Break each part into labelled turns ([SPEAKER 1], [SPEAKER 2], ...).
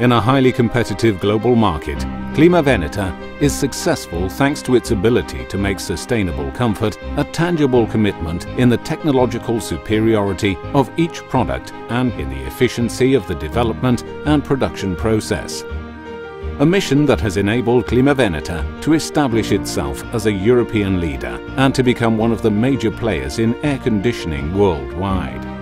[SPEAKER 1] In a highly competitive global market, Climaveneta is successful thanks to its ability to make sustainable comfort a tangible commitment in the technological superiority of each product and in the efficiency of the development and production process. A mission that has enabled Climaveneta to establish itself as a European leader and to become one of the major players in air conditioning worldwide.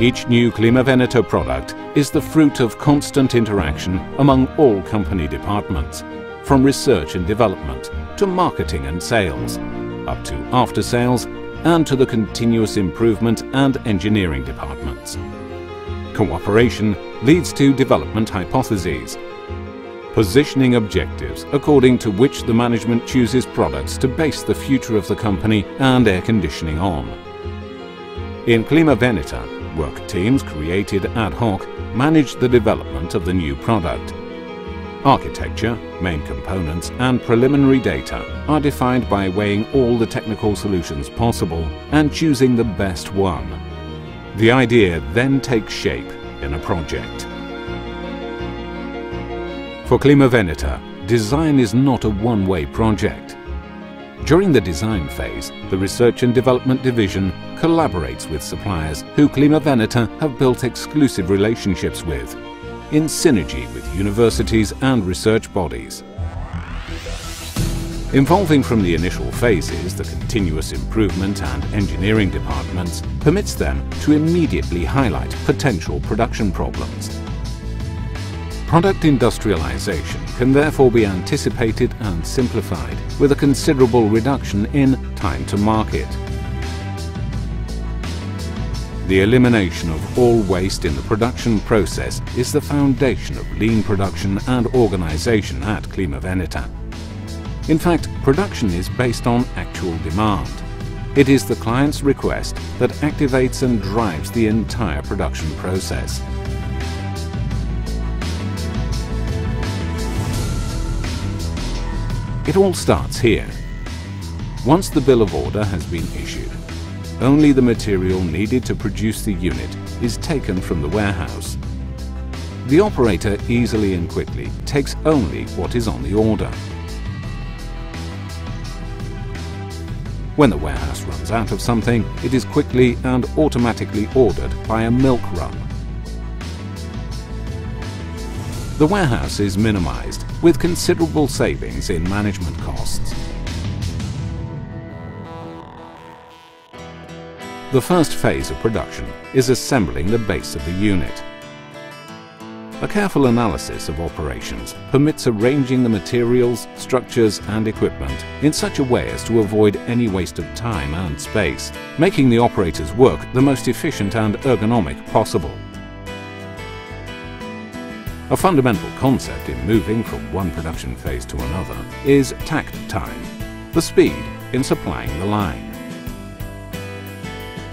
[SPEAKER 1] Each new Climaveneta product is the fruit of constant interaction among all company departments, from research and development to marketing and sales, up to after sales and to the continuous improvement and engineering departments. Cooperation leads to development hypotheses, positioning objectives according to which the management chooses products to base the future of the company and air conditioning on. In Climaveneta, Work teams created ad hoc manage the development of the new product. Architecture, main components and preliminary data are defined by weighing all the technical solutions possible and choosing the best one. The idea then takes shape in a project. For Climaveneta, design is not a one-way project. During the design phase, the Research and Development Division collaborates with suppliers who Climaveneta have built exclusive relationships with, in synergy with universities and research bodies. Involving from the initial phases the continuous improvement and engineering departments permits them to immediately highlight potential production problems Product industrialization can therefore be anticipated and simplified with a considerable reduction in time to market. The elimination of all waste in the production process is the foundation of lean production and organization at Climaveneta. In fact, production is based on actual demand. It is the client's request that activates and drives the entire production process. It all starts here. Once the bill of order has been issued, only the material needed to produce the unit is taken from the warehouse. The operator easily and quickly takes only what is on the order. When the warehouse runs out of something, it is quickly and automatically ordered by a milk run. The warehouse is minimized with considerable savings in management costs. The first phase of production is assembling the base of the unit. A careful analysis of operations permits arranging the materials, structures and equipment in such a way as to avoid any waste of time and space, making the operator's work the most efficient and ergonomic possible. A fundamental concept in moving from one production phase to another is takt time, the speed in supplying the line.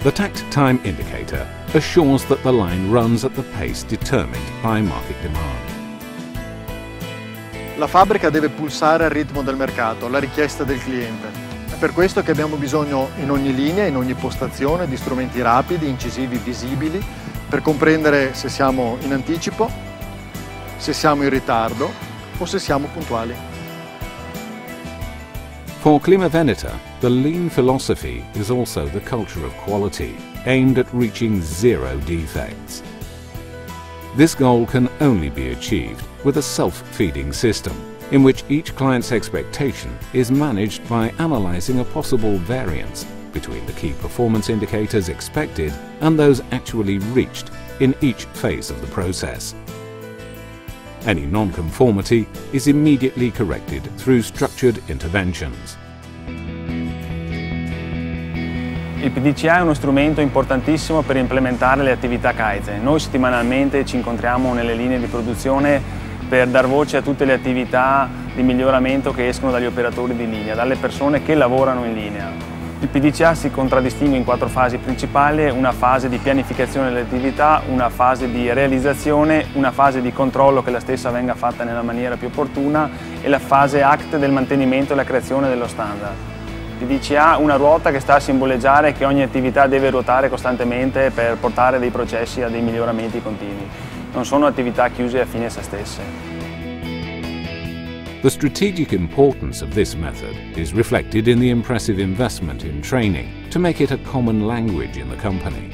[SPEAKER 1] The takt time indicator assures that the line runs at the pace determined by market demand.
[SPEAKER 2] La fabbrica deve pulsare al ritmo del mercato, alla richiesta del cliente. È per questo che abbiamo bisogno in ogni linea, in ogni postazione, di strumenti rapidi, incisivi, visibili, per comprendere se siamo in anticipo se siamo in ritardo o se siamo puntuali.
[SPEAKER 1] For Climaveneta, the lean philosophy is also the culture of quality, aimed at reaching zero defects. This goal can only be achieved with a self-feeding system, in which each client's expectation is managed by analyzing a possible variance between the key performance indicators expected and those actually reached in each phase of the process. Any non-conformity is immediately corrected through structured interventions.
[SPEAKER 3] Il PDCA è uno strumento importantissimo per implementare le attività Kaizen. Noi settimanalmente ci incontriamo nelle linee di produzione per dar voce a tutte le attività di miglioramento che escono dagli operatori di linea, dalle persone che lavorano in linea. Il PDCA si contraddistingue in quattro fasi principali, una fase di pianificazione delle attività, una fase di realizzazione, una fase di controllo che la stessa venga fatta nella maniera più opportuna e la fase ACT del mantenimento e la creazione dello standard. PDCA una ruota che sta a simboleggiare che ogni attività deve ruotare costantemente per portare dei processi a dei miglioramenti continui. Non sono attività chiuse a fine se stesse.
[SPEAKER 1] The strategic importance of this method is reflected in the impressive investment in training to make it a common language in the company.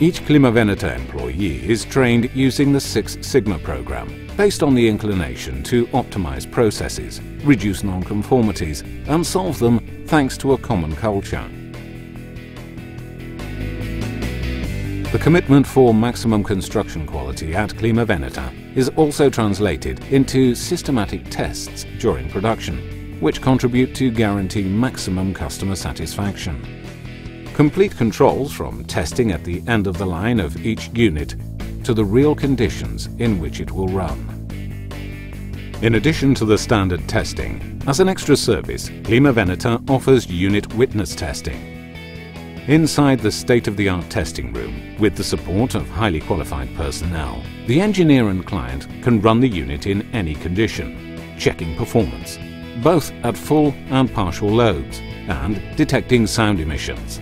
[SPEAKER 1] Each Climaveneta employee is trained using the Six Sigma program based on the inclination to optimize processes, reduce non-conformities and solve them thanks to a common culture. The commitment for maximum construction quality at Climaveneta is also translated into systematic tests during production, which contribute to guarantee maximum customer satisfaction. Complete controls from testing at the end of the line of each unit to the real conditions in which it will run. In addition to the standard testing, as an extra service, Climaveneta offers unit witness testing. Inside the state-of-the-art testing room, with the support of highly qualified personnel, the engineer and client can run the unit in any condition, checking performance, both at full and partial loads, and detecting sound emissions.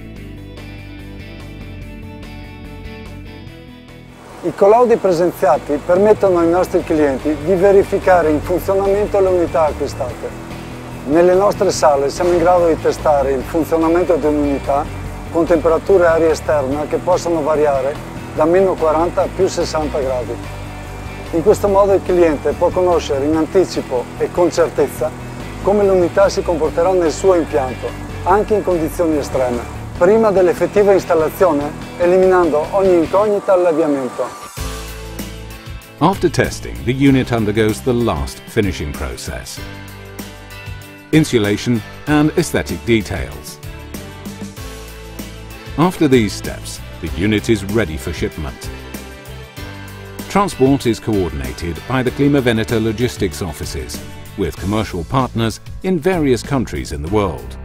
[SPEAKER 4] I collaudi presenziati permettono ai nostri clienti di verificare in funzionamento le unità acquistate. Nelle nostre sale siamo in grado di testare il funzionamento di un'unità con temperature aria esterna che possono variare da meno 40 a più 60 gradi. In questo modo il cliente può conoscere in anticipo e con certezza come l'unità si comporterà nel suo impianto, anche in condizioni estreme prima dell'effettiva installazione, eliminando ogni incognita all'avviamento.
[SPEAKER 1] After testing, the unit undergoes the last finishing process. Insulation and aesthetic details. After these steps, the unit is ready for shipment. Transport is coordinated by the Climaveneta logistics offices with commercial partners in various countries in the world.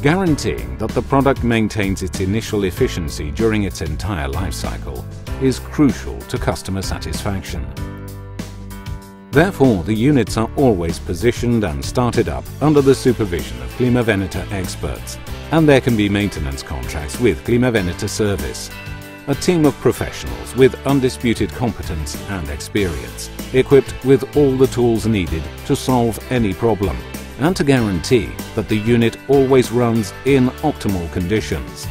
[SPEAKER 1] Guaranteeing that the product maintains its initial efficiency during its entire life cycle is crucial to customer satisfaction. Therefore, the units are always positioned and started up under the supervision of Climaveneta experts, and there can be maintenance contracts with Climaveneta Service, a team of professionals with undisputed competence and experience, equipped with all the tools needed to solve any problem and to guarantee that the unit always runs in optimal conditions.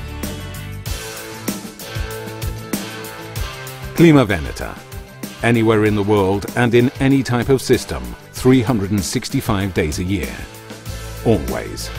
[SPEAKER 1] Climaveneta. Anywhere in the world and in any type of system, 365 days a year. Always.